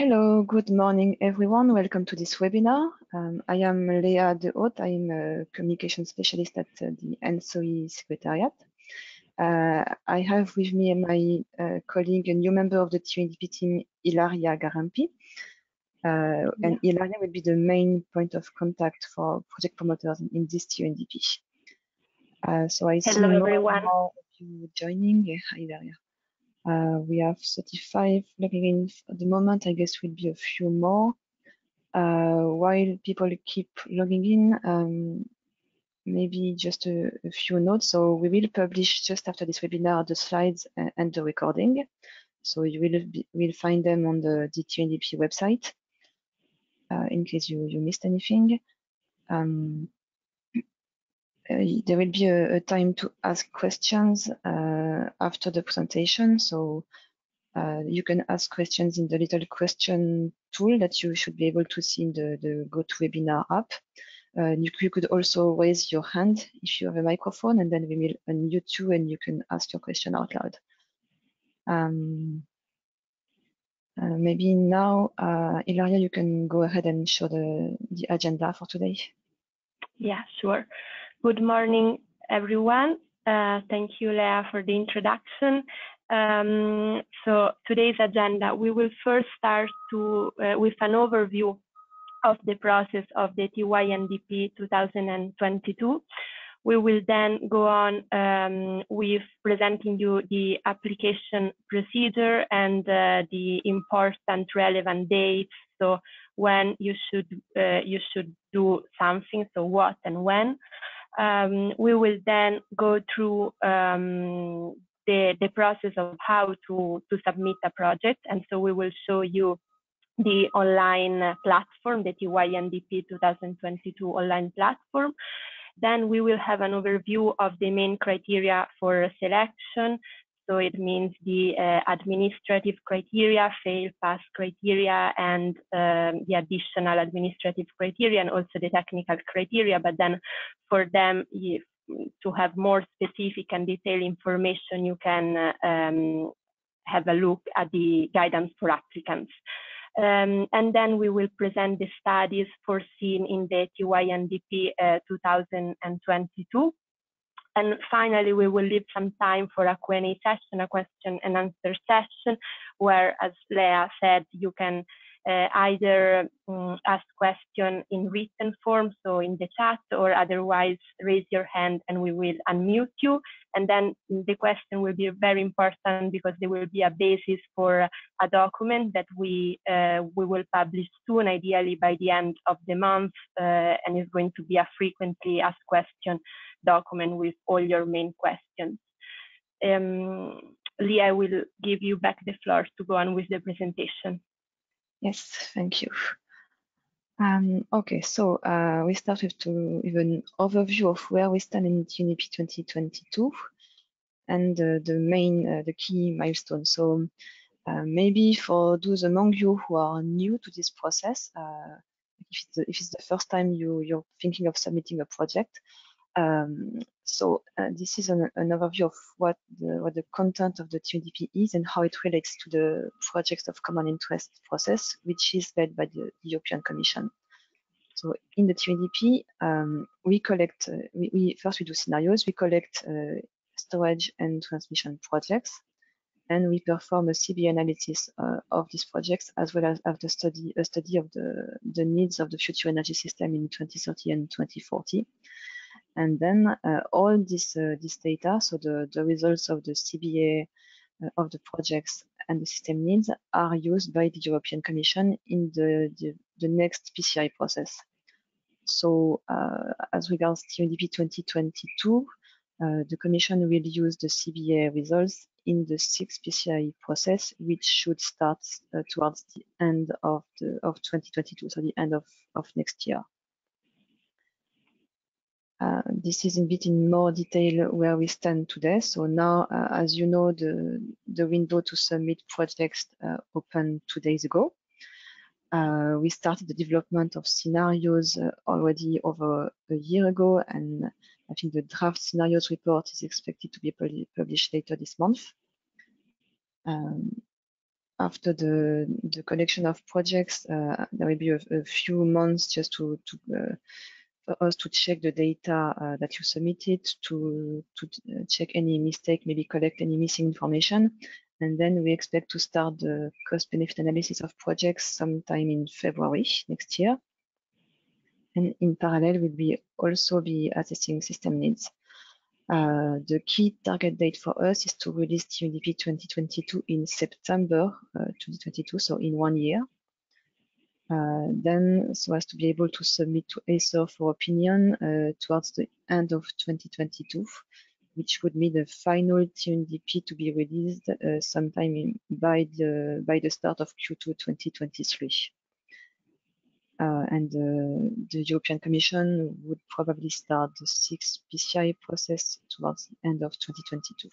Hello, good morning, everyone. Welcome to this webinar. Um, I am Léa Dehaute. I'm a communication specialist at uh, the ENTSO-E Secretariat. Uh, I have with me my uh, colleague, a new member of the TYNDP team, Ilaria Garampi. Uh, yeah. And Ilaria will be the main point of contact for project promoters in, this TYNDP. Uh, so I Hello, see everyone. more of you joining. Hi, Ilaria. Uh, we have 35 logging in at the moment. I guess we'll be a few more. Uh, while people keep logging in, um, maybe just a, a, few notes. So we will publish just after this webinar the slides and the recording. So you will be, will find them on the TYNDP website uh, in case you, you missed anything. Um, there will be a, a, time to ask questions uh, after the presentation. So uh, you can ask questions in the little question tool that you should be able to see in the, the GoToWebinar app. Uh, you, you, could also raise your hand if you have a microphone and then we will unmute you and you can ask your question out loud. Um, uh, maybe now, uh, Ilaria, you can go ahead and show the, the agenda for today. Yeah, sure. Good morning, everyone. Uh, thank you, Leah, for the introduction. Um, so today's agenda, we will first start to, uh, with an overview of the process of the TYNDP 2022. We will then go on um, with presenting you the application procedure and uh, the important relevant dates. So when you should uh, you should do something. So what and when. Um, we will then go through um, the, the process of how to, to submit a project. And so we will show you the online platform, the TYNDP 2022 online platform. Then we will have an overview of the main criteria for selection, so it means the uh, administrative criteria, fail pass criteria, and um, the additional administrative criteria, and also the technical criteria. But then for them, if, to have more specific and detailed information, you can um, have a look at the guidance for applicants. Um, and then we will present the studies foreseen in the TYNDP uh, 2022. And finally, we will leave some time for a Q&A session, a question and answer session, where, as Leah said, you can uh, either um, ask question in written form, so in the chat, or otherwise raise your hand and we will unmute you. And then the question will be very important because there will be a basis for a document that we uh, we will publish soon, ideally by the end of the month, uh, and is going to be a frequently asked question document with all your main questions. Um, Lee, I will give you back the floor to go on with the presentation. Yes, thank you. Um, okay, so uh, we start with, to, with an overview of where we stand in TYNDP 2022 and uh, the main, uh, the key milestones. So uh, maybe for those among you who are new to this process, uh, if it's, the, if, it's the, first time you, you're thinking of submitting a project, um, so uh, this is an, an, overview of what the, what the content of the TYNDP is and how it relates to the projects of common interest process, which is led by the European Commission. So in the TYNDP, um, we collect, uh, we, we, first we do scenarios, we collect uh, storage and transmission projects, and we perform a CBA analysis uh, of these projects as well as, the study, a study of the, the needs of the future energy system in 2030 and 2040. And then uh, all this, uh, this data, so the, the results of the CBA uh, of the projects and the system needs are used by the European Commission in the, the, the next PCI process. So uh, as regards TYNDP 2022, uh, the Commission will use the CBA results in the sixth PCI process, which should start uh, towards the end of the of 2022, so the end of, of next year. Uh, this is a bit in more detail where we stand today. So now, uh, as you know, the, the window to submit projects uh, opened two days ago. Uh, we started the development of scenarios uh, already over a year ago, and I think the draft scenarios report is expected to be published later this month. Um, after the, the collection of projects, there will be a, a, few months just to, to us to check the data uh, that you submitted, to, to uh, check any mistake, maybe collect any missing information. And then we expect to start the cost benefit analysis of projects sometime in February next year. And in parallel, we'll be also be assessing system needs. Uh, the key target date for us is to release TYNDP 2022 in September uh, 2022, so in one year. Uh, then, so as to be able to submit to Acer for opinion uh, towards the end of 2022, which would be the final TYNDP to be released uh, sometime in, by the by the start of Q2 2023. Uh, and uh, the European Commission would probably start the sixth PCI process towards the end of 2022.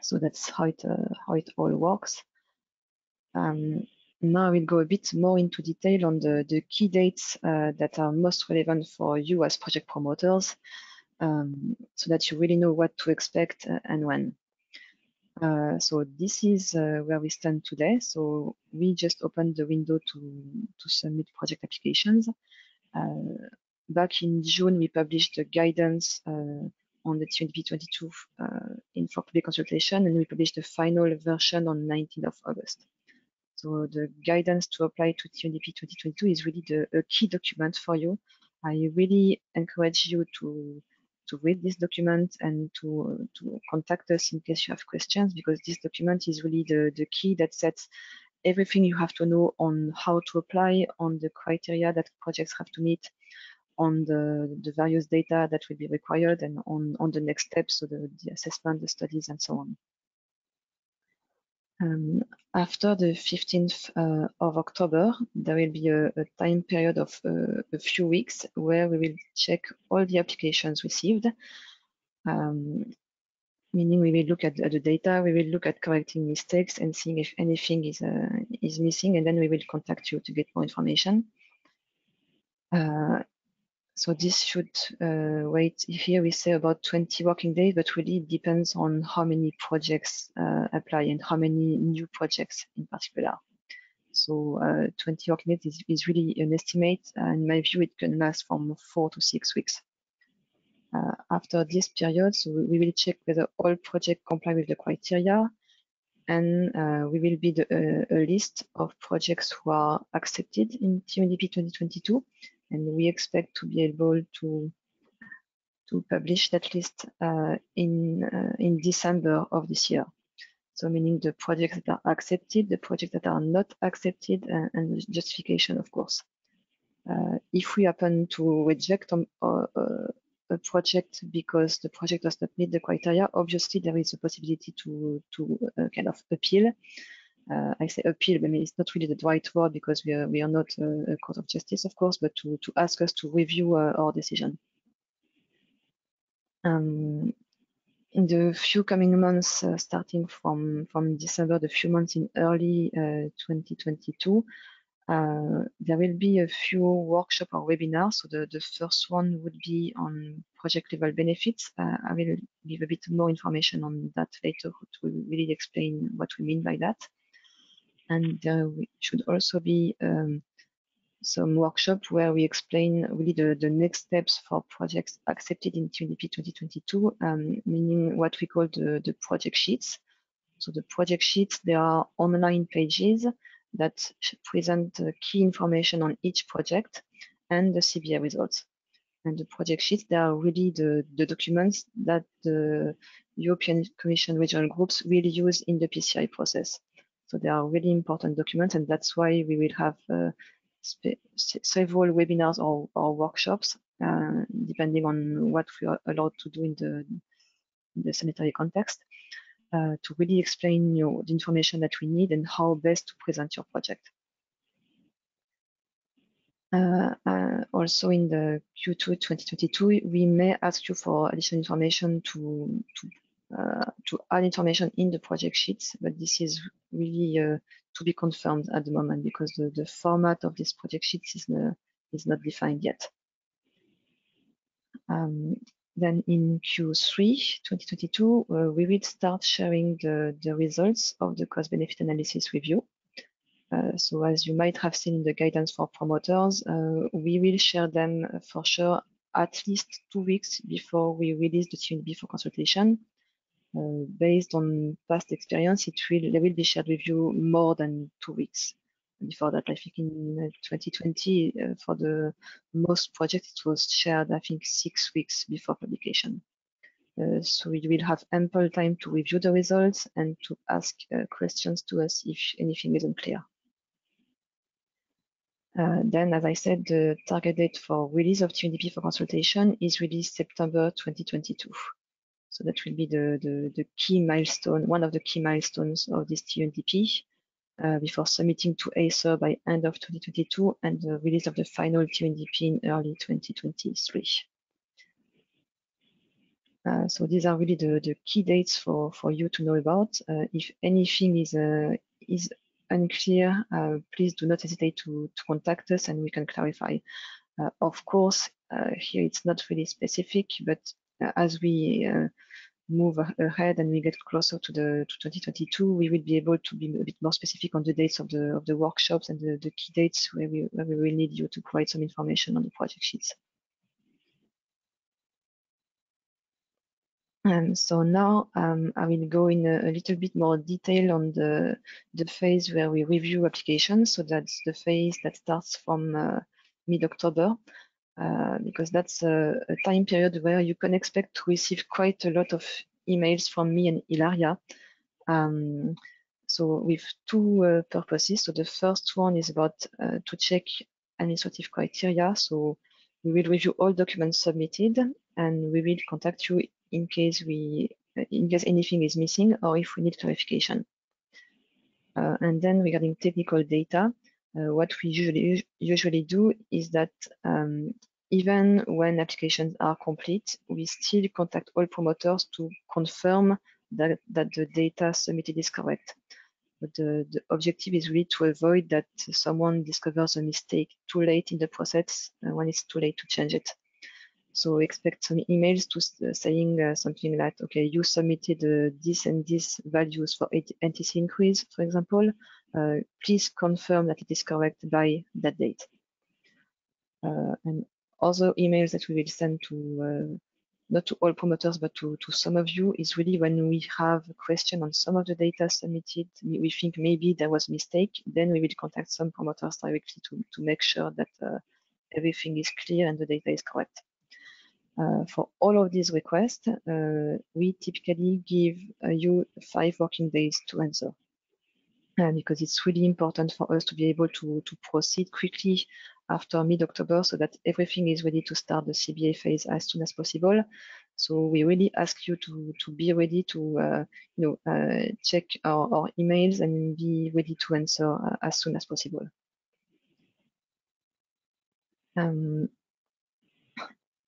So that's how it, uh, how it all works. Um, now I will go a bit more into detail on the, the key dates uh, that are most relevant for you as project promoters, um, so that you really know what to expect uh, and when. Uh, so this is uh, where we stand today. So we just opened the window to, to submit project applications. Uh, back in June, we published the guidance uh, on the TYNDP 22 uh, in for public consultation, and we published the final version on 19th of August. So the guidance to apply to TYNDP 2022 is really the, a key document for you. I really encourage you to to read this document and to, to contact us in case you have questions, because this document is really the, the key that sets everything you have to know on how to apply, on the criteria that projects have to meet, on the, the various data that will be required, and on, on the next steps, so the, the assessment, the studies, and so on. Um, after the 15th uh, of October, there will be a, a time period of uh, a few weeks where we will check all the applications received. Um, meaning we will look at, at, the data, we will look at correcting mistakes and seeing if anything is, uh, is missing, and then we will contact you to get more information. So this should uh, wait, here we say about 20 working days, but really it depends on how many projects uh, apply and how many new projects in particular. So uh, 20 working days is, is, really an estimate. in my view, it can last from four to six weeks. Uh, after this period, so we will check whether all projects comply with the criteria, and uh, we will build a, list of projects who are accepted in TYNDP 2022 and we expect to be able to to publish that list uh, in uh, in December of this year. So meaning the projects that are accepted, the projects that are not accepted, uh, and justification, of course. Uh, if we happen to reject um, uh, a project because the project does not meet the criteria, obviously there is a possibility to to uh, kind of appeal uh, I say appeal, but I mean, it's not really the right word because we are we are not a, a court of justice, of course, but to to ask us to review uh, our decision. Um, in the few coming months, uh, starting from from December, the few months in early 2022, uh, there will be a few workshop or webinars. So the, the first one would be on project level benefits. Uh, I will give a bit more information on that later to really explain what we mean by that and there should also be um, some workshop where we explain really the, the next steps for projects accepted in TYNDP 2022, um, meaning what we call the, the project sheets. So the project sheets, they are online pages that present uh, key information on each project and the CBA results. And the project sheets, they are really the, the documents that the European Commission regional groups will use in the PCI process. So they are really important documents, and that's why we will have uh, several webinars or, or workshops, uh, depending on what we are allowed to do in the, in the sanitary context, uh, to really explain you know, the information that we need and how best to present your project. Uh, uh, also in the Q2 2022, we may ask you for additional information to, to to add information in the project sheets, but this is really uh, to be confirmed at the moment because the, the format of this project sheets is, uh, is not defined yet. Um, then in Q3 2022, uh, we will start sharing the, the results of the cost benefit analysis review. Uh, so as you might have seen in the guidance for promoters, uh, we will share them for sure at least two weeks before we release the TYNDP for consultation. Uh, based on past experience, it will they will be shared with you more than two weeks. Before that, I think in 2020, uh, for the most projects, it was shared, I think, six weeks before publication. Uh, so you will have ample time to review the results and to ask uh, questions to us if anything is unclear. Uh, then, as I said, the target date for release of TYNDP for consultation is released September 2022. So that will be the, the, the, key milestone, one of the key milestones of this TYNDP uh, before submitting to Acer by end of 2022 and the release of the final TYNDP in early 2023. Uh, so these are really the, the key dates for, for you to know about. Uh, if anything is, uh, is unclear, uh, please do not hesitate to, to contact us and we can clarify. Uh, of course, here it's not really specific, but as we move ahead and we get closer to the to 2022, we will be able to be a bit more specific on the dates of the of the workshops and the, the key dates where we where we will need you to provide some information on the project sheets. And so now um, I will go in a, a, little bit more detail on the the phase where we review applications. So that's the phase that starts from uh, mid-October uh, because that's a, a, time period where you can expect to receive quite a lot of emails from me and Ilaria. Um, so with two uh, purposes. So the first one is about uh, to check administrative criteria. So we will review all documents submitted and we will contact you in case we in case anything is missing or if we need clarification. Uh, and then regarding technical data, uh, what we usually usually do is that um, even when applications are complete, we still contact all promoters to confirm that, that the data submitted is correct. But the, the objective is really to avoid that someone discovers a mistake too late in the process uh, when it's too late to change it. So we expect some emails to uh, saying uh, something like, okay, you submitted uh, this and this values for NTC increase, for example. Uh, please confirm that it is correct by that date. Uh, and other emails that we will send to uh, not to all promoters, but to, to some of you is really when we have a question on some of the data submitted, we think maybe there was a mistake, then we will contact some promoters directly to, to make sure that uh, everything is clear and the data is correct. Uh, for all of these requests, uh, we typically give you five working days to answer. Uh, because it's really important for us to be able to, to proceed quickly after mid-October so that everything is ready to start the CBA phase as soon as possible. So we really ask you to, to be ready to uh, you know, uh, check our, our, emails and be ready to answer uh, as soon as possible. Um,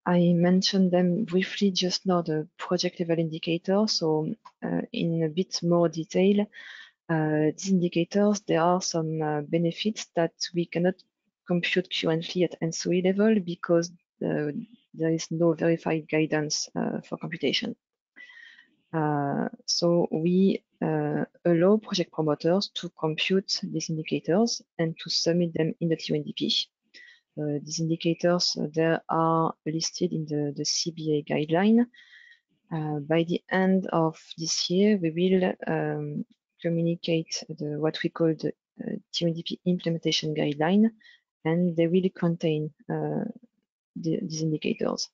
I mentioned them briefly just now, the project level indicator. So uh, in a bit more detail, indicators, there are some uh, benefits that we cannot compute currently at ENTSO-E level because uh, there is no verified guidance uh, for computation. Uh, so we uh, allow project promoters to compute these indicators and to submit them in the TYNDP. Uh, these indicators, uh, they are listed in the, the CBA guideline. by the end of this year, we will um, communicate the, what we call the TYNDP implementation guideline, and they will contain uh, the, these indicators.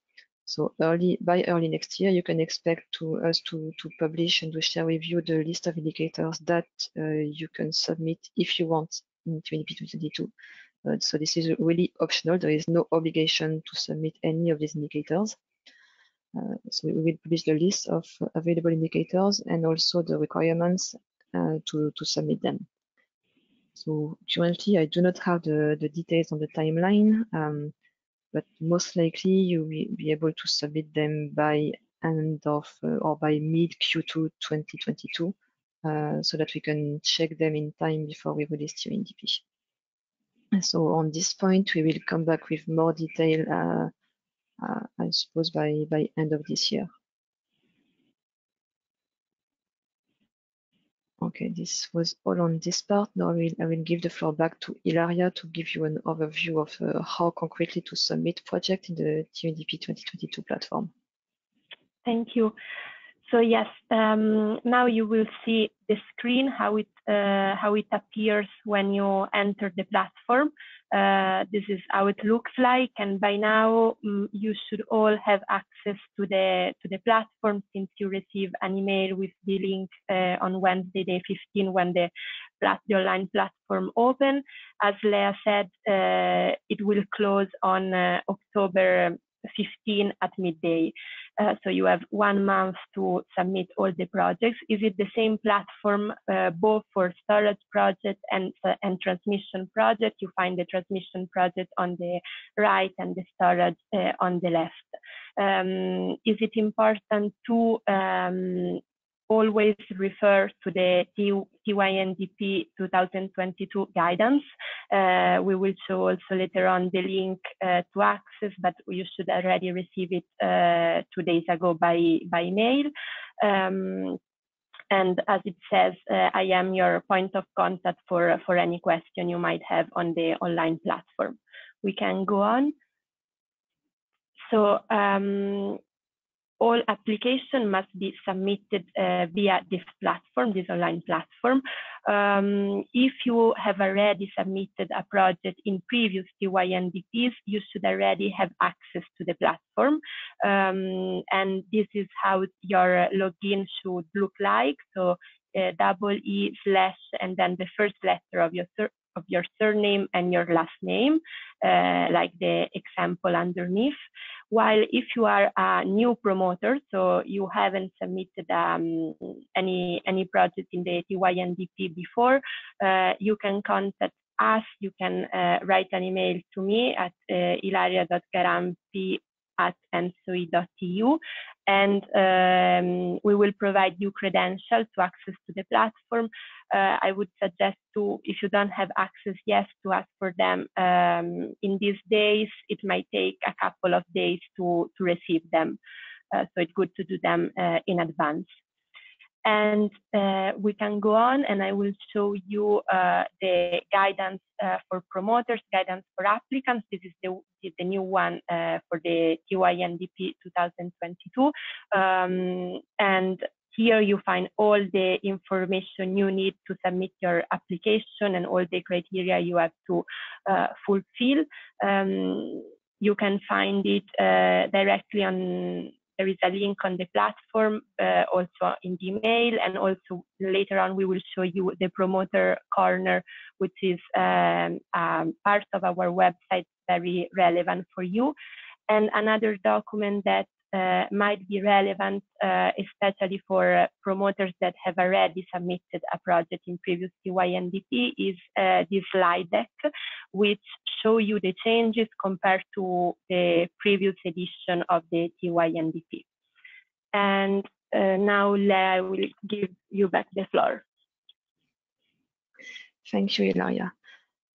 So early by early next year, you can expect to us to, to publish and to share with you the list of indicators that uh, you can submit if you want in TYNDP 2022. Uh, so this is really optional. There is no obligation to submit any of these indicators. Uh, so we will publish the list of available indicators and also the requirements uh, to, to submit them. So currently, I do not have the, the details on the timeline, um, but most likely you will be able to submit them by end of uh, or by mid Q2 2022, uh, so that we can check them in time before we release TYNDP. So on this point, we will come back with more detail uh, uh, I suppose by, by end of this year. Okay, this was all on this part. Now I will, I will give the floor back to Ilaria to give you an overview of uh, how concretely to submit project in the TYNDP 2022 platform. Thank you. So yes, um, now you will see the screen, how it, uh, how it appears when you enter the platform. Uh, this is how it looks like, and by now um, you should all have access to the to the platform since you receive an email with the link uh, on Wednesday, day 15, when the, the online platform open. As Leah said, uh, it will close on uh, October 15 at midday. Uh, so you have one month to submit all the projects. Is it the same platform uh, both for storage project and, uh, and transmission project? You find the transmission project on the right and the storage uh, on the left. Um, is it important to um, always refer to the TYNDP 2022 guidance. Uh, we will show also later on the link uh, to access, but you should already receive it uh, two days ago by, by mail. Um, and as it says, I am your point of contact for, for any question you might have on the online platform. We can go on. So um, all application must be submitted uh, via this platform, this online platform. Um, if you have already submitted a project in previous TYNDPs, you should already have access to the platform. Um, and this is how your login should look like. So uh, double E slash and then the first letter of your of your surname and your last name, uh, like the example underneath. While if you are a new promoter, so you haven't submitted um, any any project in the TYNDP before, uh, you can contact us. You can uh, write an email to me at uh, at entsoe.eu and um, we will provide you credentials to access to the platform. Uh, I would suggest to, if you don't have access yet, to ask for them um, in these days. It might take a couple of days to, to receive them. Uh, so it's good to do them uh, in advance and uh, we can go on and I will show you uh, the guidance uh, for promoters, guidance for applicants. This is the, the new one uh, for the TYNDP 2022. Um, and here you find all the information you need to submit your application and all the criteria you have to uh, fulfill. Um, you can find it uh, directly on there is a link on the platform, uh, also in the email, and also later on we will show you the promoter corner, which is um, um, part of our website, very relevant for you. And another document that might be relevant, uh, especially for uh, promoters that have already submitted a project in previous TYNDP, is uh, this slide deck, which show you the changes compared to the previous edition of the TYNDP. And uh, now I will give you back the floor. Thank you, Ilaria.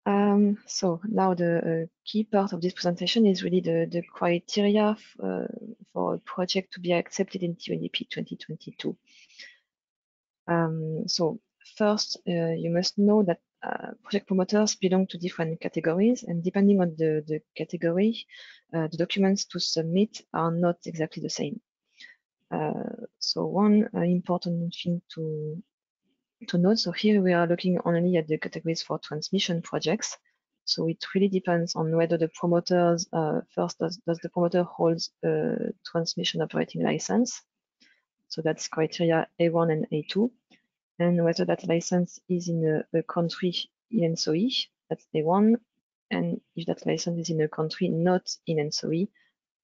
Um, so now the uh, key part of this presentation is really the, the criteria uh, for a project to be accepted in TYNDP 2022. Um, so first, uh, you must know that uh, project promoters belong to different categories and depending on the, the category, uh, the documents to submit are not exactly the same. Uh, so one important thing to to note. So here we are looking only at the categories for transmission projects. So it really depends on whether the promoters, uh, first, does, does the promoter holds a transmission operating license? So that's criteria A1 and A2. And whether that license is in a, a country in that's A1. And if that license is in a country not in ENTSO-E,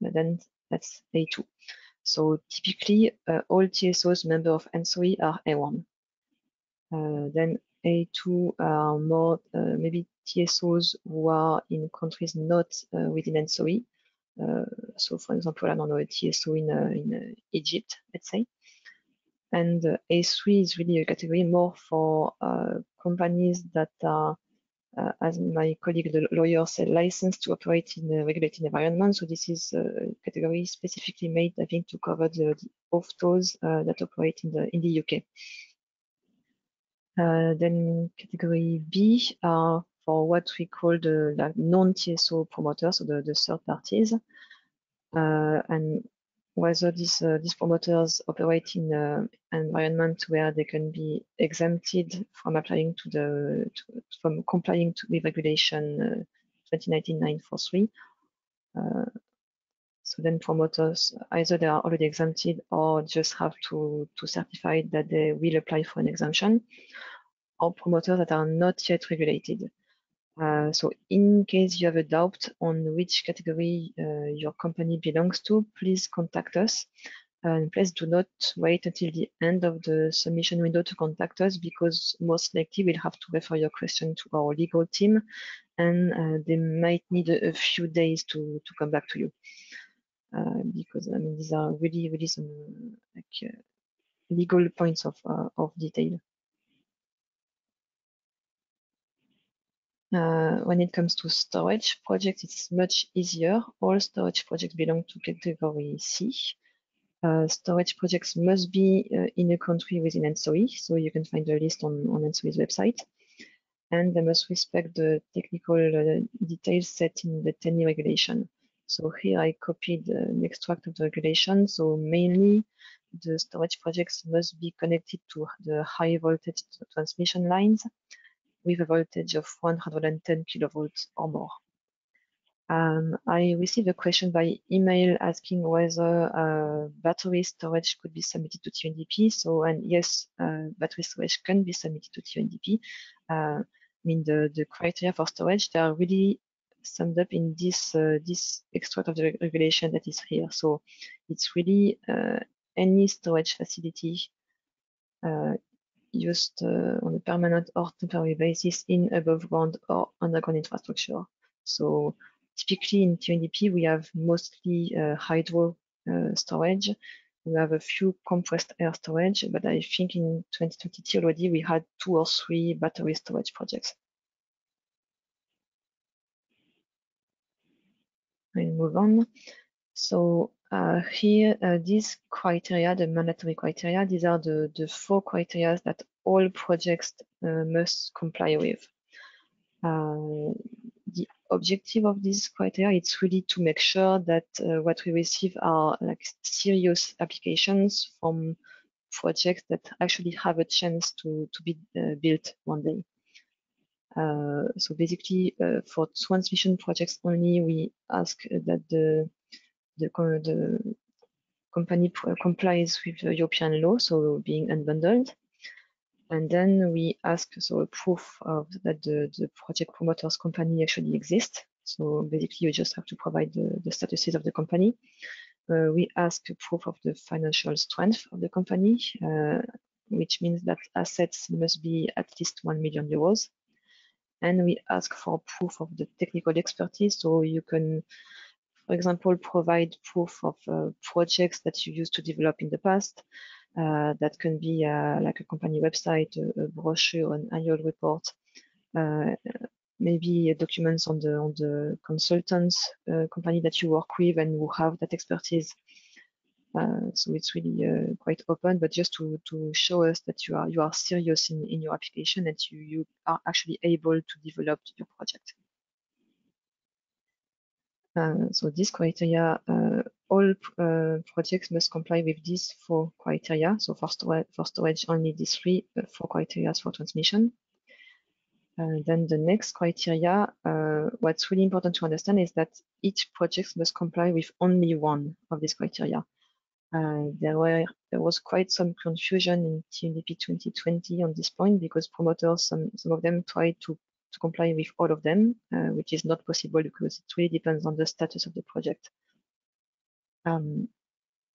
then that's A2. So typically, uh, all TSOs member of ENTSO-E are A1. Uh, then A2 are more uh, maybe TSOs who are in countries not uh, within ENTSO-E. so for example, I don't know, a TSO in, in Egypt, let's say. And A3 is really a category more for companies that are uh, as my colleague the lawyer said, licensed to operate in a regulated environment. So this is a category specifically made, I think, to cover the, the OFTOs uh, that operate in the in the UK. Uh, then category B are for what we call the non-TSO promoters, so the, the third parties. Uh, and whether these uh, these promoters operate in an environment where they can be exempted from applying to the to, from complying to, with regulation uh, 2019-943. So then promoters either they are already exempted or just have to to certify that they will apply for an exemption, or promoters that are not yet regulated. Uh, so in case you have a doubt on which category uh, your company belongs to, please contact us. And please do not wait until the end of the submission window to contact us because most likely we'll have to refer your question to our legal team and uh, they might need a, a, few days to, to come back to you. Uh, because I mean, these are really, really some like, uh, legal points of, of detail. Uh, when it comes to storage projects, it's much easier. All storage projects belong to category C. Uh, storage projects must be uh, in a country within ENTSO-E, so you can find the list on, on website. And they must respect the technical uh, details set in the TEN-E regulation. So here I copied an extract of the regulation. So mainly the storage projects must be connected to the high voltage transmission lines with a voltage of 110 kilovolts or more. Um, I received a question by email asking whether uh, battery storage could be submitted to TYNDP. So, and yes, uh, battery storage can be submitted to TYNDP. Uh, I mean, the, the criteria for storage, they are really summed up in this, uh, this extract of the regulation that is here. So it's really uh, any storage facility uh, used on a permanent or temporary basis in above ground or underground infrastructure. So typically in TYNDP, we have mostly hydro storage. We have a few compressed air storage, but I think in 2022 already we had two or three battery storage projects. I move on. So uh, here, uh, these criteria, the mandatory criteria, these are the, the four criteria that all projects uh, must comply with. Uh, the objective of these criteria is really to make sure that uh, what we receive are like serious applications from projects that actually have a chance to, to be uh, built one day. So basically, for transmission projects only, we ask that the the, the company complies with European law, so being unbundled. And then we ask so a proof of that the, the project promoters company actually exists. So basically you just have to provide the, the statuses of the company. Uh, we ask proof of the financial strength of the company, uh, which means that assets must be at least 1 million euros. And we ask for proof of the technical expertise. So you can for example, provide proof of uh, projects that you used to develop in the past. Uh, that can be uh, like a company website, a, a brochure, an annual report, uh, maybe documents on the on the consultants uh, company that you work with and who have that expertise. Uh, so it's really quite open, but just to to show us that you are you are serious in in your application and you you are actually able to develop your project. Uh, so this criteria, uh, all uh, projects must comply with these four criteria. So for, storage, for storage only these three, four criteria for transmission. Uh, then the next criteria, uh, what's really important to understand is that each project must comply with only one of these criteria. Uh, there were there was quite some confusion in TYNDP 2020 on this point because promoters, some, some of them tried to to comply with all of them, uh, which is not possible because it really depends on the status of the project. Um,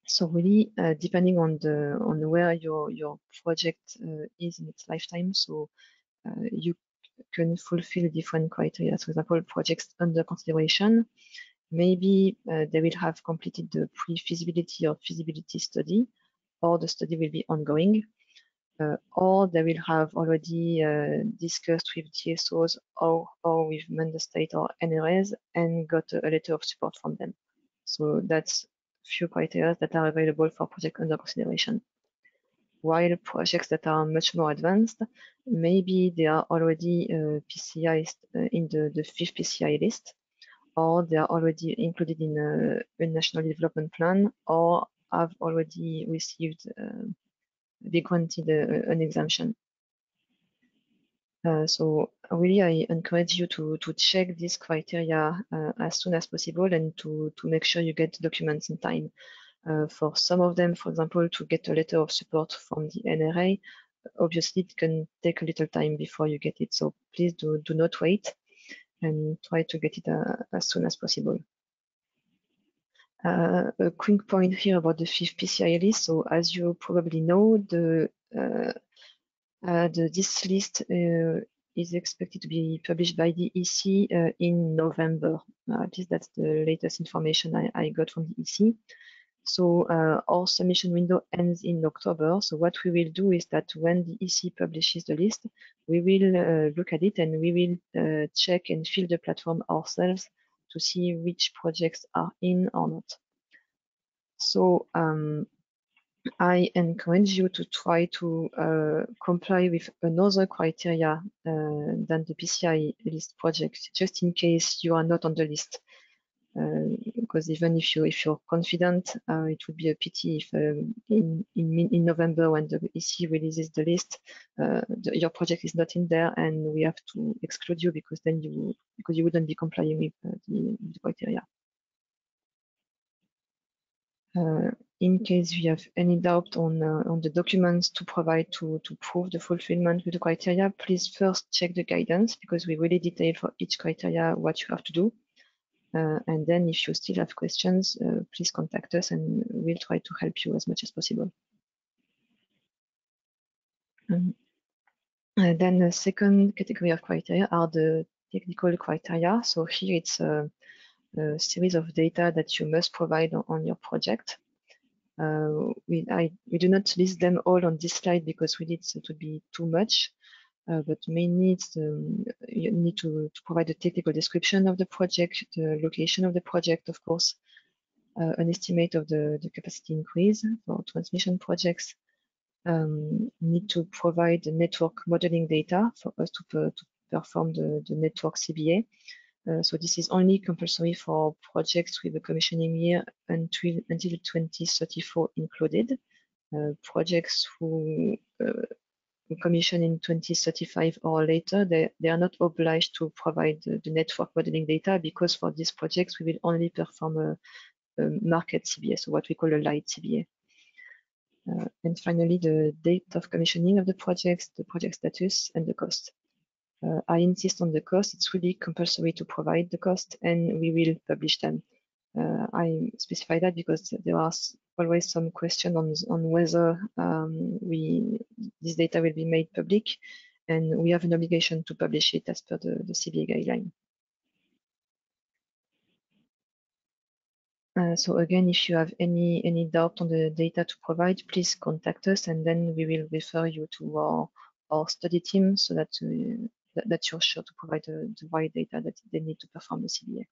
so really, uh, depending on the on where your your project uh, is in its lifetime, so uh, you can fulfill different criteria. For example, projects under consideration, maybe uh, they will have completed the pre-feasibility or feasibility study, or the study will be ongoing. uh, or they will have already uh, discussed with DSOs or, or with member state or NRAs and got a, letter of support from them. So that's few criteria that are available for project under consideration. While projects that are much more advanced, maybe they are already uh, PCI in the, the fifth PCI list, or they are already included in a, a national development plan, or have already received uh, be granted a, an exemption. Uh, so really, I encourage you to, to check these criteria uh, as soon as possible and to, to make sure you get the documents in time. Uh, for some of them, for example, to get a letter of support from the NRA, obviously it can take a little time before you get it. So please do, do not wait and try to get it uh, as soon as possible. Uh, a quick point here about the fifth PCI list. So as you probably know, the, uh, uh, the this list is expected to be published by the EC in November. at least that's the latest information I, I got from the EC. So uh, our submission window ends in October. So what we will do is that when the EC publishes the list, we will uh, look at it and we will uh, check and fill the platform ourselves to see which projects are in or not. So um, I encourage you to try to uh, comply with another criteria uh, than the PCI list project, just in case you are not on the list. Uh, because even if you if you're confident, uh, it would be a pity if um, in, in in November when the EC releases the list, uh, the, your project is not in there, and we have to exclude you because then you because you wouldn't be complying with the, the criteria. Uh, in case you have any doubt on, uh, on the documents to provide to, to prove the fulfillment with the criteria, please first check the guidance because we really detail for each criteria what you have to do. Uh, and then if you still have questions, uh, please contact us and we'll try to help you as much as possible. Um, then the second category of criteria are the technical criteria. So here it's a, a series of data that you must provide on, on your project. Uh, we, I, we do not list them all on this slide because we need to be too much. Uh, but mainly um, you need to, to, provide a technical description of the project, the location of the project, of course, uh, an estimate of the, the, capacity increase for transmission projects, um, need to provide network modeling data for us to, to perform the, the network CBA. Uh, so this is only compulsory for projects with a commissioning year until, until 2034 included. Uh, projects who uh, commission in 2035 or later, they, they are not obliged to provide the, the network modeling data because for these projects, we will only perform a, a market CBA, so what we call a light CBA. Uh, and finally, the date of commissioning of the projects, the project status, and the cost. Uh, I insist on the cost. It's really compulsory to provide the cost, and we will publish them. Uh, I specify that because there are always some question on, on whether um, we this data will be made public, and we have an obligation to publish it as per the, the CBA guideline. Uh, so again, if you have any any doubt on the data to provide, please contact us, and then we will refer you to our our study team so that uh, that, that, you're sure to provide the, the right data that they need to perform the CBA.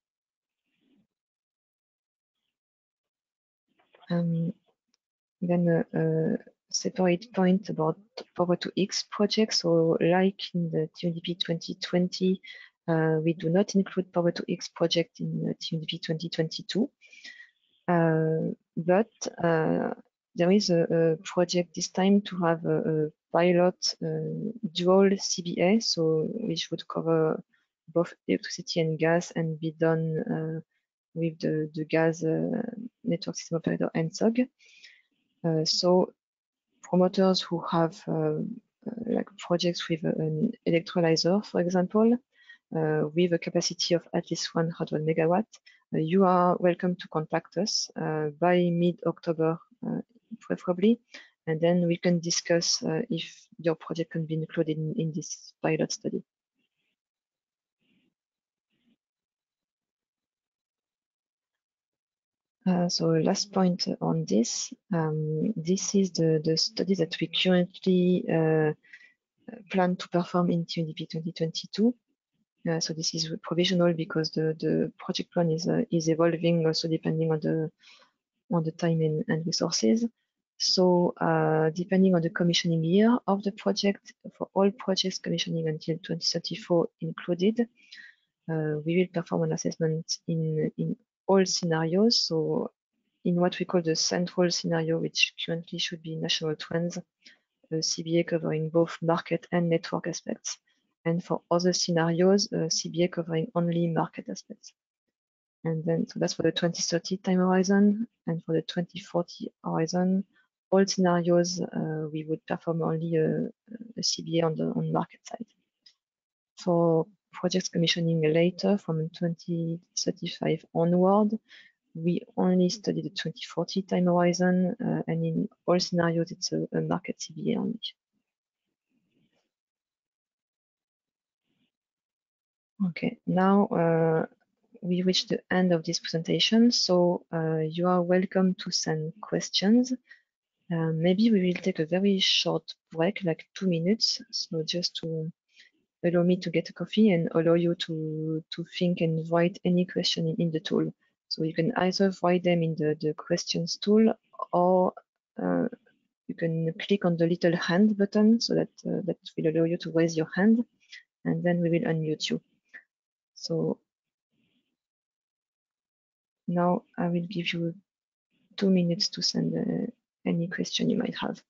Um, then a, a, separate point about Power to X projects. So like in the TYNDP 2020, uh, we do not include Power to X project in the TYNDP 2022. Uh, but uh, there is a, a, project this time to have a, a pilot uh, dual CBA, so which would cover both electricity and gas and be done uh, with the, the gas uh, network system operator ENTSOG. Uh, so promoters who have uh, like projects with an electrolyzer, for example, with a capacity of at least 100 megawatt, you are welcome to contact us by mid-October, preferably, and then we can discuss uh, if your project can be included in, in, this pilot study. Uh, so last point on this, um, this is the, the study that we currently uh, plan to perform in TYNDP 2022. Uh, so this is provisional because the, the project plan is uh, is evolving also depending on the on the time and, and resources. So uh, depending on the commissioning year of the project, for all projects commissioning until 2034 included, we will perform an assessment in, in all scenarios. So in what we call the central scenario, which currently should be national trends, uh, a CBA covering both market and network aspects. And for other scenarios, uh, a CBA covering only market aspects. And then, so that's for the 2030 time horizon. And for the 2040 horizon, all scenarios, uh, we would perform only uh, a, a CBA on the on market side. For projects commissioning later from 2035 onward, we only study the 2040 time horizon, uh, and in all scenarios, it's a, a market CBA only. Okay, now uh, we reach the end of this presentation, so uh, you are welcome to send questions. Uh, maybe we will take a very short break, like two minutes, so just to allow me to get a coffee and allow you to, to think and write any question in, in the tool. So you can either write them in the, the questions tool or uh, you can click on the little hand button so that uh, that will allow you to raise your hand and then we will unmute you. So now I will give you two minutes to send uh, any question you might have.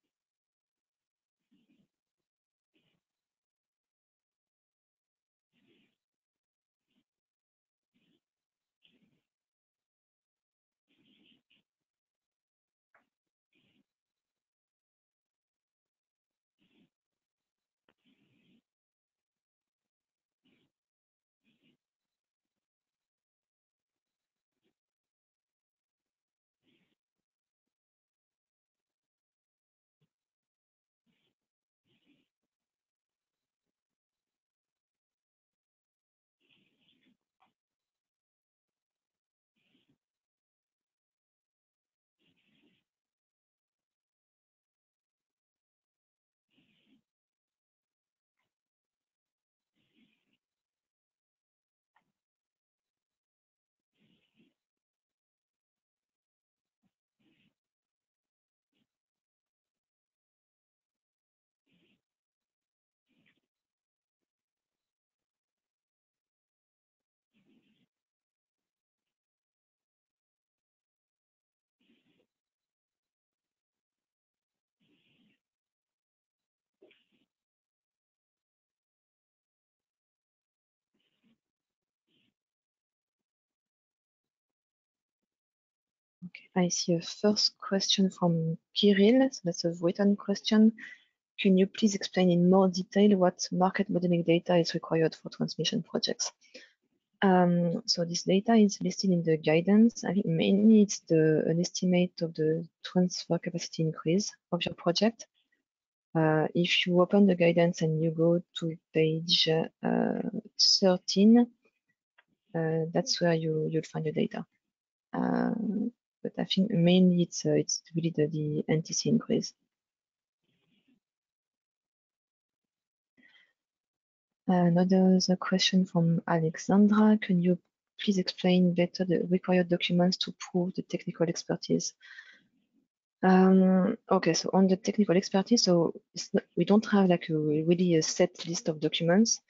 I see a first question from Kirill. So that's a written question. Can you please explain in more detail what market modeling data is required for transmission projects? Um, so this data is listed in the guidance. I think mainly it's the, an estimate of the transfer capacity increase of your project. Uh, if you open the guidance and you go to page uh, 13, uh, that's where you, you'll find the data. But I think mainly it's uh, it's really the, the NTC increase. Another question from Alexandra. Can you please explain better the required documents to prove the technical expertise? Um, okay, so on the technical expertise, so not, we don't have like a really a set list of documents.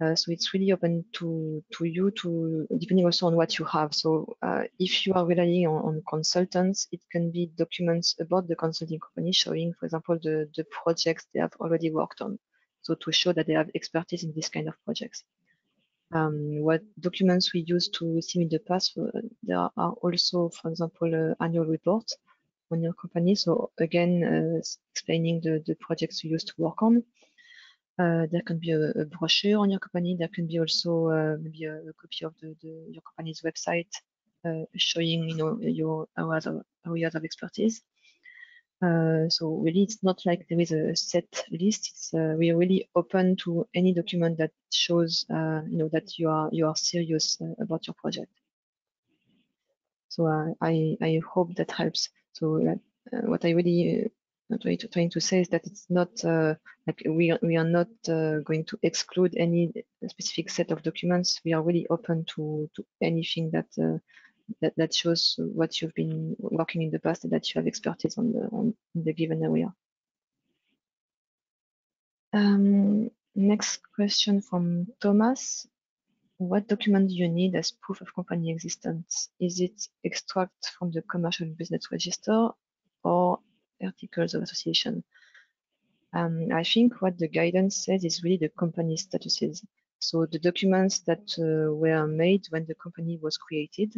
Uh, so it's really open to to you to depending also on what you have. So uh, if you are relying on, on, consultants, it can be documents about the consulting company showing, for example, the the projects they have already worked on. So to show that they have expertise in this kind of projects. Um, what documents we use to see in the past, uh, there are also, for example, uh, annual reports on your company. So again, explaining the, the projects you used to work on. There can be a, a, brochure on your company. There can be also uh, maybe a, a, copy of the, the, your company's website uh, showing, you know, your areas of, areas of expertise. Uh, so really, it's not like there is a set list. It's, uh, we are really open to any document that shows, uh, you know, that you are you are serious about your project. So I, I hope that helps. So what I really uh, try to, trying to say is that it's not uh, like we are, we are not uh, going to exclude any specific set of documents. We are really open to to anything that uh, that that shows what you've been working in the past and that you have expertise on the on the given area. Um, next question from Thomas. What document do you need as proof of company existence? Is it extract from the commercial business register or articles of association? Um, I think what the guidance says is really the company statuses. So the documents that uh, were made when the company was created.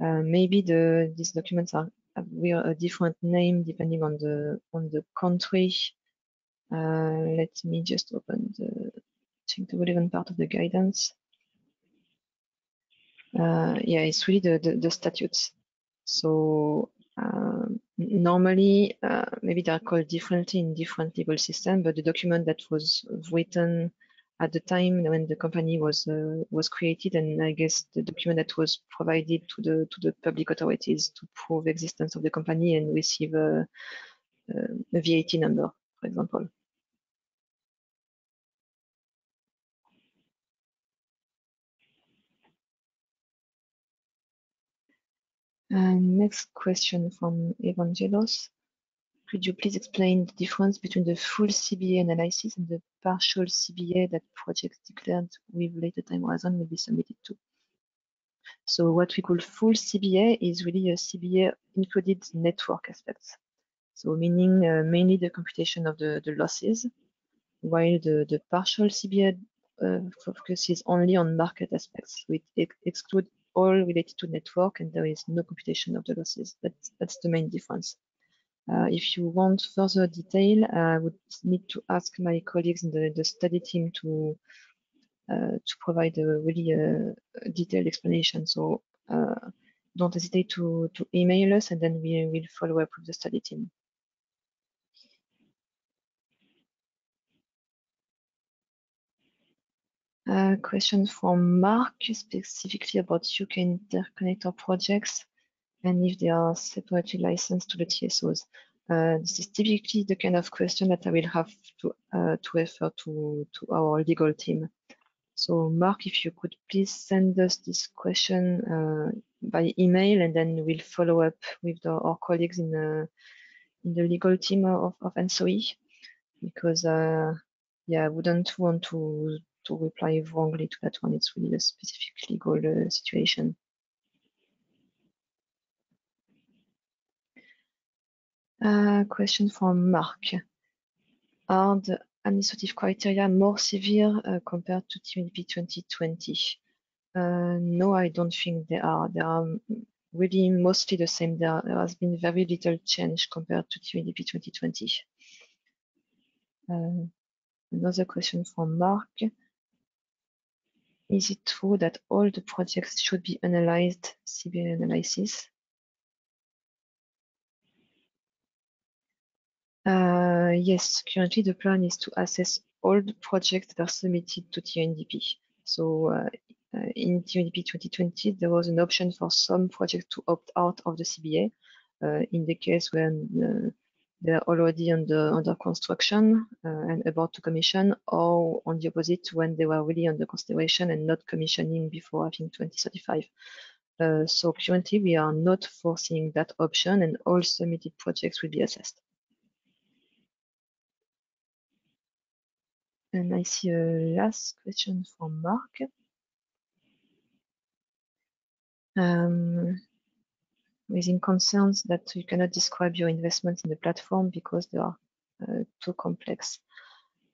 Uh, maybe the these documents are have a different name depending on the on the country. Uh, let me just open the check the relevant part of the guidance uh, yeah, it's really the, the, the statutes. So normally, uh, maybe they are called differently in different legal systems, but the document that was written at the time when the company was uh, was created, and I guess the document that was provided to the to the public authorities to prove existence of the company and receive a, a VAT number, for example. Next question from Evangelos. Could you please explain the difference between the full CBA analysis and the partial CBA that projects declared with later time horizon will be submitted to? So what we call full CBA is really a CBA included network aspects. So meaning uh, mainly the computation of the, the losses, while the, the partial CBA uh, focuses only on market aspects. So it exclude all related to network and there is no computation of the losses. That's, that's the main difference. Uh, if you want further detail, I would need to ask my colleagues in the, the study team to uh, to provide a really uh, detailed explanation. So uh, don't hesitate to, to email us and then we will follow up with the study team. A question from Mark, specifically about UK interconnector projects and if they are separately licensed to the TSOs. Uh, this is typically the kind of question that I will have to, uh, to refer to, to our legal team. So Mark, if you could please send us this question uh, by email and then we'll follow up with the, our colleagues in the, in the legal team of, of ENTSO-E because uh, yeah, I wouldn't want to to reply wrongly to that one. It's really a specific legal uh, situation. Uh, question from Mark. Are the administrative criteria more severe uh, compared to TYNDP 2020? Uh, no, I don't think they are. They are really mostly the same. There, there has been very little change compared to TYNDP 2020. Uh, another question from Mark. Is it true that all the projects should be analyzed CBA analysis? Uh, yes, currently the plan is to assess all the projects that are submitted to TYNDP. So uh, uh, in TYNDP 2020, there was an option for some projects to opt out of the CBA. Uh, in the case when uh, they're already under under construction uh, and about to commission, or on the opposite, when they were really under consideration and not commissioning before I think 2035. Uh, so currently, we are not foreseeing that option, and all submitted projects will be assessed. And I see a last question from Mark. Um, raising concerns that you cannot describe your investments in the platform because they are uh, too complex.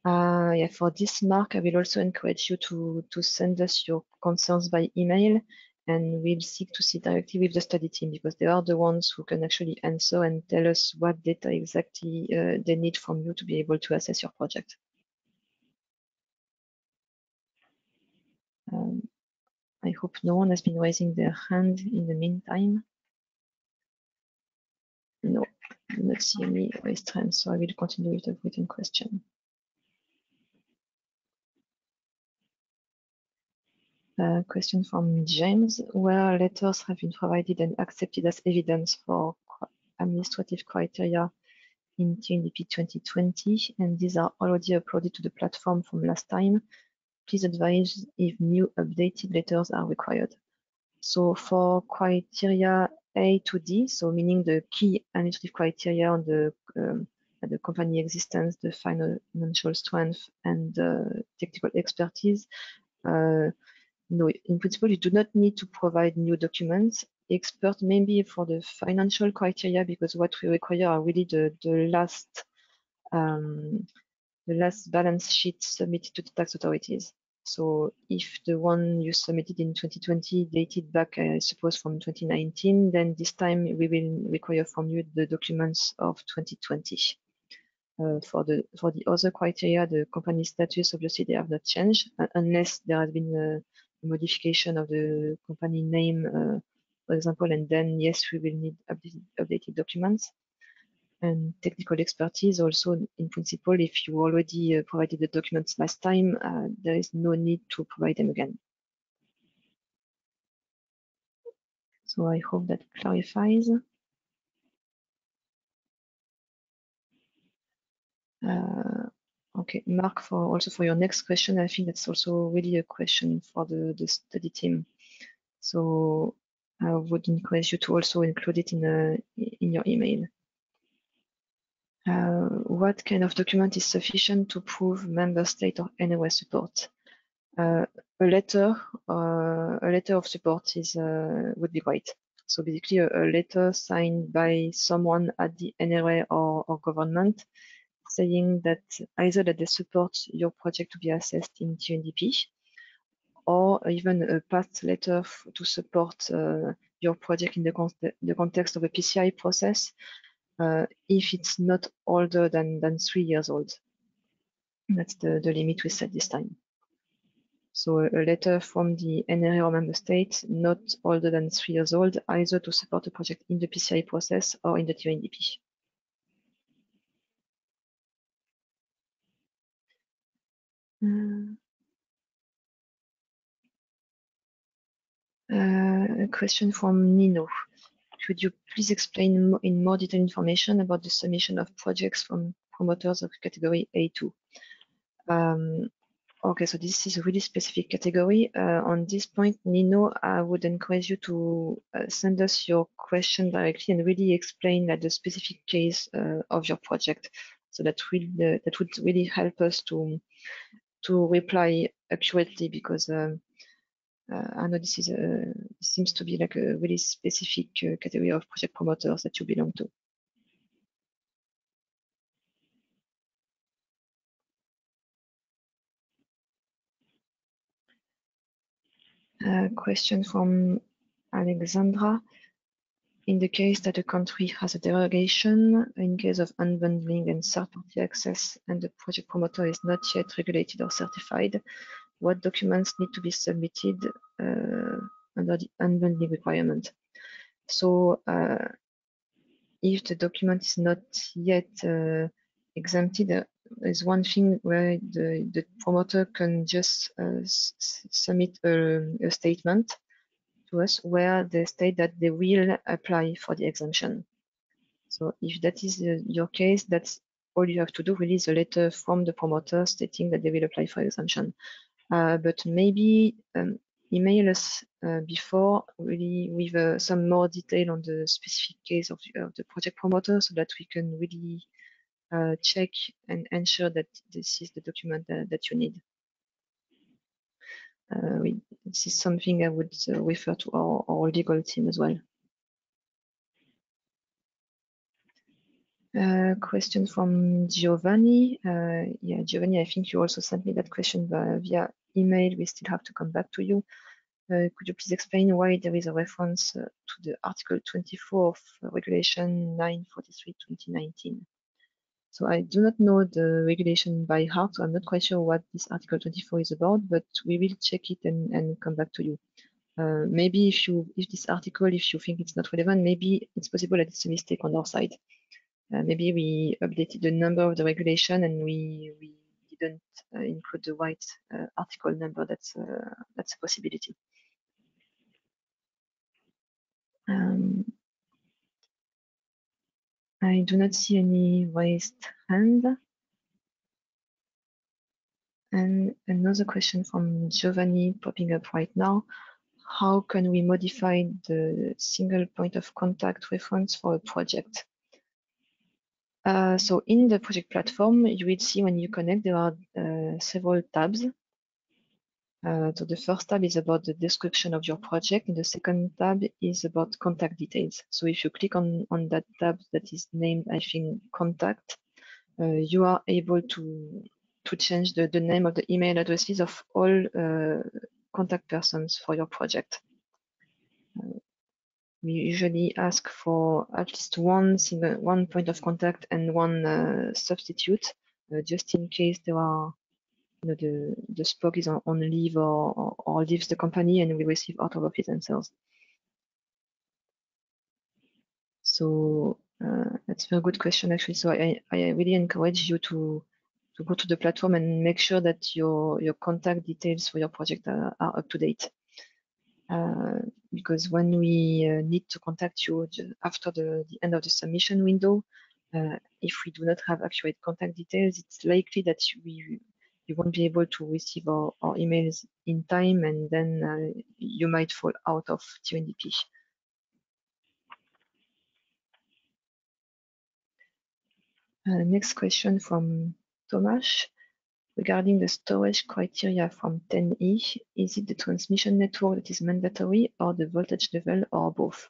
Uh, yeah, for this mark, I will also encourage you to, to send us your concerns by email and we'll seek to see directly with the study team because they are the ones who can actually answer and tell us what data exactly uh, they need from you to be able to assess your project. Um, I hope no one has been raising their hand in the meantime. No, do not see any raised hand, so I will continue with the written question. A question from James, where letters have been provided and accepted as evidence for administrative criteria in TYNDP 2020, and these are already uploaded to the platform from last time. Please advise if new updated letters are required. So for criteria A to D, so meaning the key administrative criteria on the um, the company existence, the financial strength, and the technical expertise. Uh, no, in principle, you do not need to provide new documents. Expert maybe for the financial criteria because what we require are really the the last um, the last balance sheet submitted to the tax authorities. So if the one you submitted in 2020 dated back, I suppose, from 2019, then this time we will require from you the documents of 2020. Uh, for the for the other criteria, the company status obviously they have not changed uh, unless there has been a modification of the company name, uh, for example, and then yes, we will need updated, updated documents and technical expertise also in principle if you already uh, provided the documents last time uh, there is no need to provide them again. So i hope that clarifies. Uh, okay mark for also for your next question i think that's also really a question for the, the study team. So i would encourage you to also include it in a, in your email uh, what kind of document is sufficient to prove member state or NOS support? Uh, a letter, uh, a letter of support is uh, would be great. So basically, a, a, letter signed by someone at the NRA or, or, government saying that either that they support your project to be assessed in TYNDP, or even a past letter to support uh, your project in the, con the context of a PCI process if it's not older than, than three years old. That's the, the limit we set this time. So a, letter from the NRA or member state not older than three years old, either to support a project in the PCI process or in the TYNDP. Uh, a question from Nino. Could you please explain in more detailed information about the submission of projects from promoters of category A2? Um, okay, so this is a really specific category. Uh, on this point, Nino, I would encourage you to uh, send us your question directly and really explain like, the specific case uh, of your project. So that will uh, that would really help us to to reply accurately because um, I know this is a, seems to be like a really specific uh, category of project promoters that you belong to. A question from Alexandra. In the case that a country has a derogation, in case of unbundling and third-party access, and the project promoter is not yet regulated or certified, what documents need to be submitted uh, under the unbundling requirement. So uh, if the document is not yet uh, exempted, there's one thing where the, the promoter can just uh, submit a, a, statement to us where they state that they will apply for the exemption. So if that is uh, your case, that's all you have to do, release a letter from the promoter stating that they will apply for exemption. Uh, but maybe um, email us uh, before really with uh, some more detail on the specific case of, of, the project promoter so that we can really check and ensure that this is the document that, that you need. We, this is something I would refer to our, our legal team as well. Uh, question from Giovanni. Uh, yeah, Giovanni, I think you also sent me that question via email. We still have to come back to you. Uh, could you please explain why there is a reference uh, to the Article 24 of Regulation 943-2019? So I do not know the regulation by heart, so I'm not quite sure what this Article 24 is about, but we will check it and, and come back to you. Uh, maybe if you if this article, if you think it's not relevant, maybe it's possible that it's a mistake on our side. Uh, maybe we updated the number of the regulation and we, we didn't uh, include the right uh, article number, that's, uh, that's a possibility. Um, I do not see any raised hand. And another question from Giovanni popping up right now. How can we modify the single point of contact reference for a project? Uh, so in the project platform, you will see when you connect, there are uh, several tabs. Uh, so the first tab is about the description of your project, and the second tab is about contact details. So if you click on, on that tab that is named, I think, contact, uh, you are able to, to change the, the name of the email addresses of all uh, contact persons for your project. We usually ask for at least one single one point of contact and one uh, substitute, uh, just in case there are you know the the SPOC is on, on leave or, or, or leaves the company and we receive out of office answers. So uh, that's a good question actually. So I, I really encourage you to to go to the platform and make sure that your your contact details for your project are, are up to date. Uh, because when we uh, need to contact you after the, the, end of the submission window, uh, if we do not have accurate contact details, it's likely that we you won't be able to receive our, our emails in time, and then uh, you might fall out of TYNDP. Uh, next question from Tomasz. Regarding the storage criteria from TEN-E, is it the transmission network that is mandatory or the voltage level or both?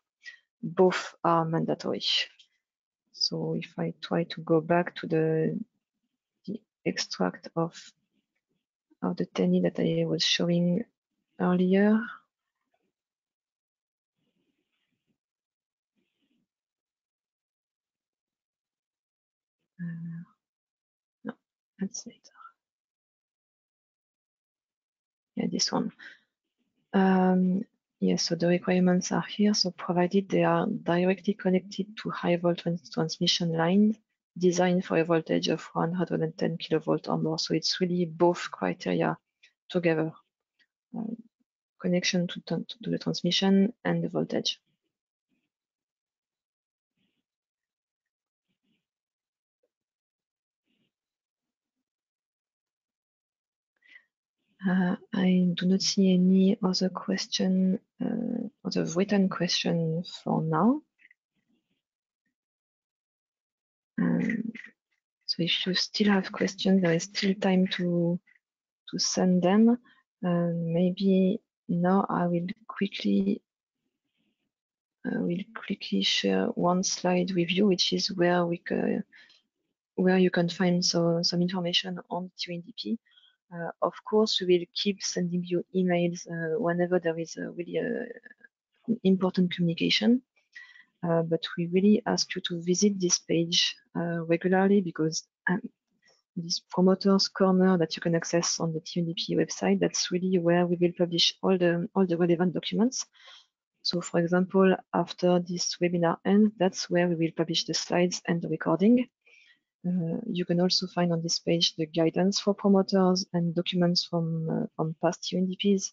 Both are mandatory. So if I try to go back to the, the extract of, of the TEN-E that I was showing earlier, uh, no, that's later yeah, this one. Um, yes, so the requirements are here. So provided they are directly connected to high voltage transmission line designed for a voltage of 110 kilovolt or more. So it's really both criteria together. Um, connection to, to the transmission and the voltage. Uh, I do not see any other question, uh, other written question for now. Um, so if you still have questions, there is still time to to send them. Uh, maybe now I will quickly uh, will quickly share one slide with you, which is where we where you can find so, some information on TYNDP. Uh, of course, we will keep sending you emails uh, whenever there is a really uh, important communication. But we really ask you to visit this page regularly because um, this promoters corner that you can access on the TYNDP website, that's really where we will publish all the all the relevant documents. So for example, after this webinar ends, that's where we will publish the slides and the recording. Uh, you can also find on this page the guidance for promoters and documents from, uh, from past TYNDPs.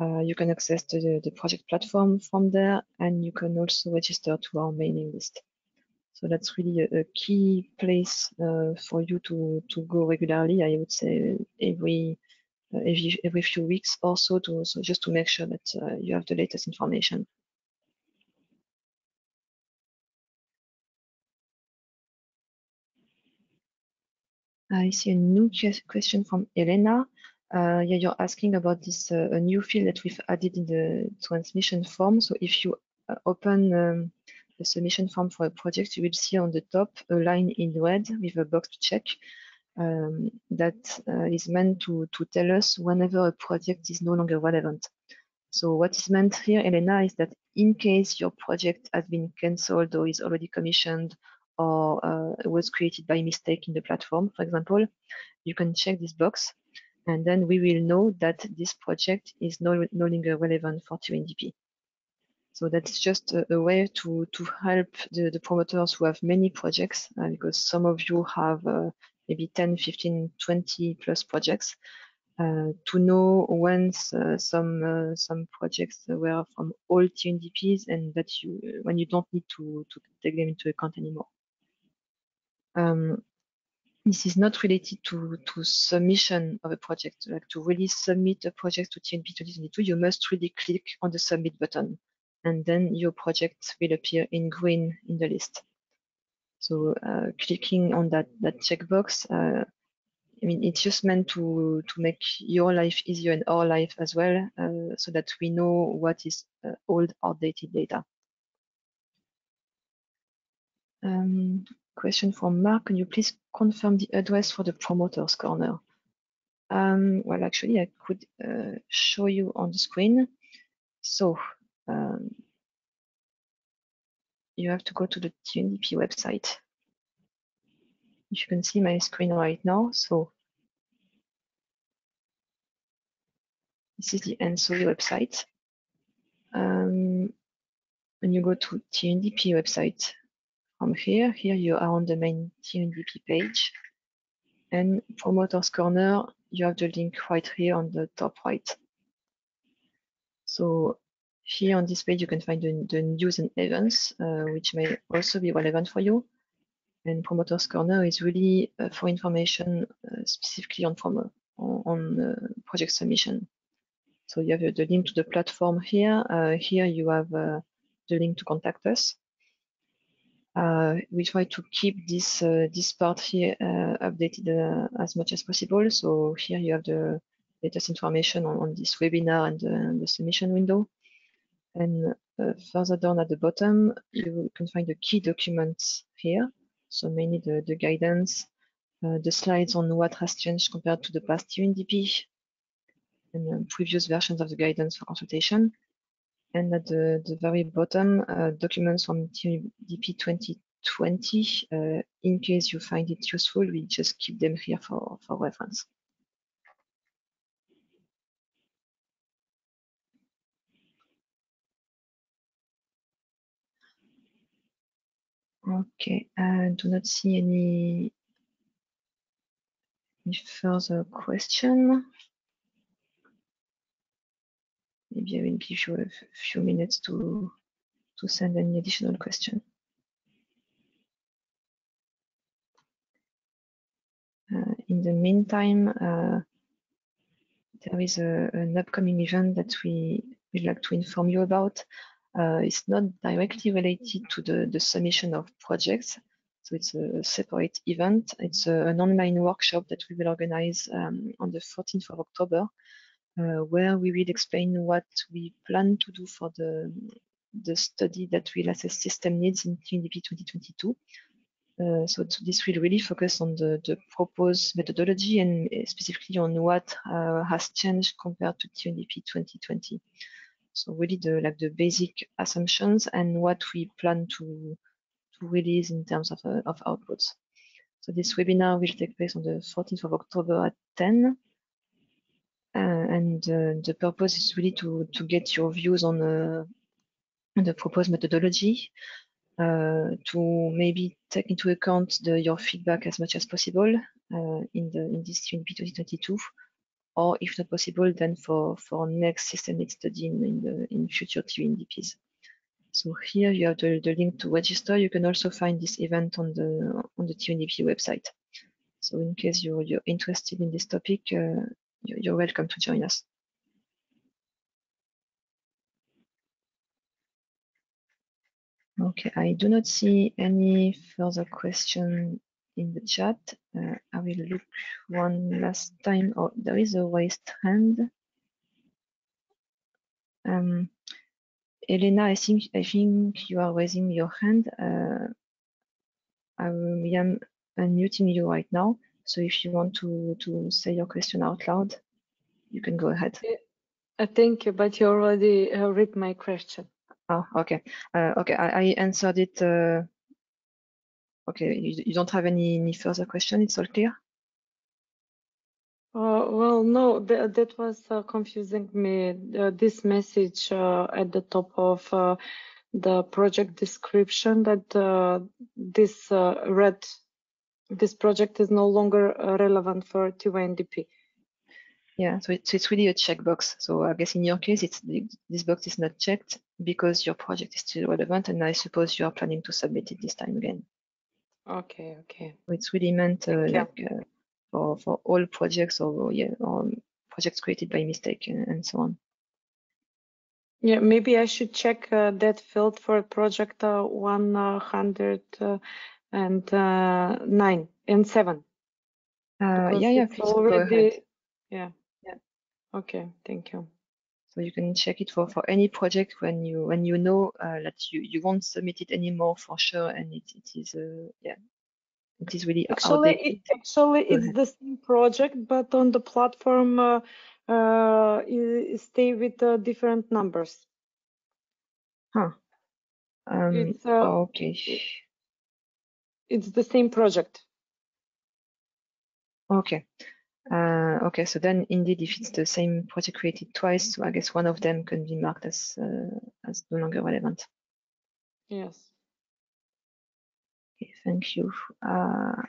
Uh, you can access the, the project platform from there, and you can also register to our mailing list. So that's really a, a key place uh, for you to, to go regularly. I would say every uh, every, every few weeks or so, to, so just to make sure that uh, you have the latest information. I see a new question from Elena. Uh, yeah, you're asking about this uh, a new field that we've added in the transmission form. So if you uh, open um, the submission form for a project, you will see on the top a line in red with a box to check um, that uh, is meant to, to tell us whenever a project is no longer relevant. So what is meant here, Elena, is that in case your project has been cancelled or is already commissioned or uh, was created by mistake in the platform, for example, you can check this box and then we will know that this project is no, no longer relevant for TYNDP. So that's just a, a, way to, to help the, the promoters who have many projects, uh, because some of you have uh, maybe 10, 15, 20 plus projects uh, to know when uh, some uh, some projects were from all TYNDPs and that you when you don't need to to take them into account anymore. Um, this is not related to, to submission of a project. Like to really submit a project to TYNDP 2022, you must really click on the submit button and then your project will appear in green in the list. So uh, clicking on that, that checkbox, uh, I mean, it's just meant to, to make your life easier and our life as well, uh, so that we know what is uh, old, outdated data. Um, question from Mark, can you please confirm the address for the promoter's corner? Um, well, actually, I could uh, show you on the screen. So um, you have to go to the TYNDP website. If You can see my screen right now. So this is the ENTSO-E website. Um, when you go to TYNDP website from here, here you are on the main TYNDP page. And Promoters Corner, you have the link right here on the top right. So here on this page, you can find the, the news and events, uh, which may also be relevant for you. And Promoters Corner is really uh, for information uh, specifically on, from, on, on uh, project submission. So you have the link to the platform here. Uh, here you have uh, the link to contact us. We try to keep this this part here updated as much as possible. So here you have the latest information on, on this webinar and, and the submission window. And uh, further down at the bottom, you can find the key documents here. So mainly the, the guidance, uh, the slides on what has changed compared to the past TYNDP, and um, previous versions of the guidance for consultation. And at the, the very bottom, uh, documents from TYNDP 2020. Uh, in case you find it useful, we just keep them here for, for reference. Okay, I do not see any, any further question. Maybe I will give you a few minutes to, to send any additional question. Uh, in the meantime, uh, there is a, an upcoming event that we would like to inform you about. Uh, it's not directly related to the, the submission of projects. So it's a separate event. It's a, an online workshop that we will organize um, on the 14th of October, uh, where we will explain what we plan to do for the, the study that will assess system needs in TYNDP 2022. Uh, so this will really focus on the, the, proposed methodology and specifically on what uh, has changed compared to TYNDP 2020. So really the like the basic assumptions and what we plan to to release in terms of uh, of outputs. So this webinar will take place on the 14th of October at 10. Uh, and uh, the purpose is really to to get your views on the the proposed methodology, uh, to maybe take into account the, your feedback as much as possible uh, in the in this TYNDP 2022 or if not possible, then for, for next systemic study in, in, the, in future TYNDPs. So here you have the, the link to register. You can also find this event on the on the TYNDP website. So in case you're, you're interested in this topic, uh, you're welcome to join us. Okay, I do not see any further question in the chat. Uh, I will look one last time. Oh, there is a raised hand. Um, Elena, I think I think you are raising your hand. Uh, I am unmuting you right now. So if you want to to say your question out loud, you can go ahead. Uh, thank you, but you already uh, read my question. Oh, okay. Uh, okay, I, I, answered it uh, Okay, you, you don't have any, any further question? It's all clear? Uh, well, no, th that was uh, confusing me. Uh, this message uh, at the top of uh, the project description that uh, this red this project is no longer uh, relevant for TYNDP. Yeah, so, it, so it's really a checkbox. So I guess in your case, it's this box is not checked because your project is still relevant, and I suppose you are planning to submit it this time again. Okay, okay. So it's really meant uh, like uh, for for all projects or yeah or projects created by mistake and, and so on. Yeah, maybe I should check uh, that field for project uh, 109 and nine and 7. Uh, yeah, yeah, please go already, ahead. yeah, Yeah. okay, thank you. So you can check it for, for any project when you when you know uh, that you, you won't submit it anymore for sure, and it, it is uh, yeah, it is really Actually, it, actually Go it's ahead. the same project, but on the platform uh, uh, stay with uh, different numbers. Huh. Um, It's, uh, okay. It's the same project. Okay. Uh, okay, so then indeed, if it's the same project created twice, so I guess one of them can be marked as uh, as no longer relevant. Yes. Okay, thank you. Uh,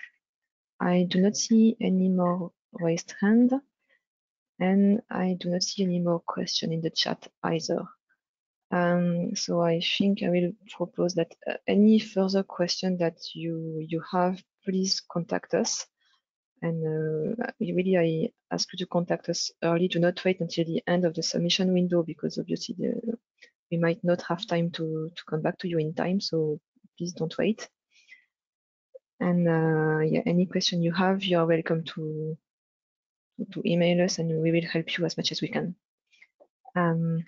I do not see any more raised hand, and I do not see any more question in the chat either. Um, so I think I will propose that uh, any further question that you you have, please contact us. And uh, really, I ask you to contact us early. Do not wait until the end of the submission window because obviously the, we might not have time to, to come back to you in time. So please don't wait. And uh, yeah, any question you have, you are welcome to to email us, and we will help you as much as we can. Um,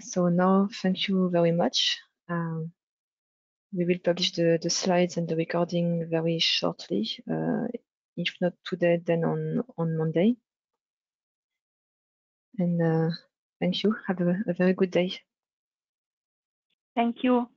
so now, thank you very much. Um, we will publish the, the slides and the recording very shortly. Uh, if not today, then on, on Monday. And uh, thank you. Have a, a very good day. Thank you.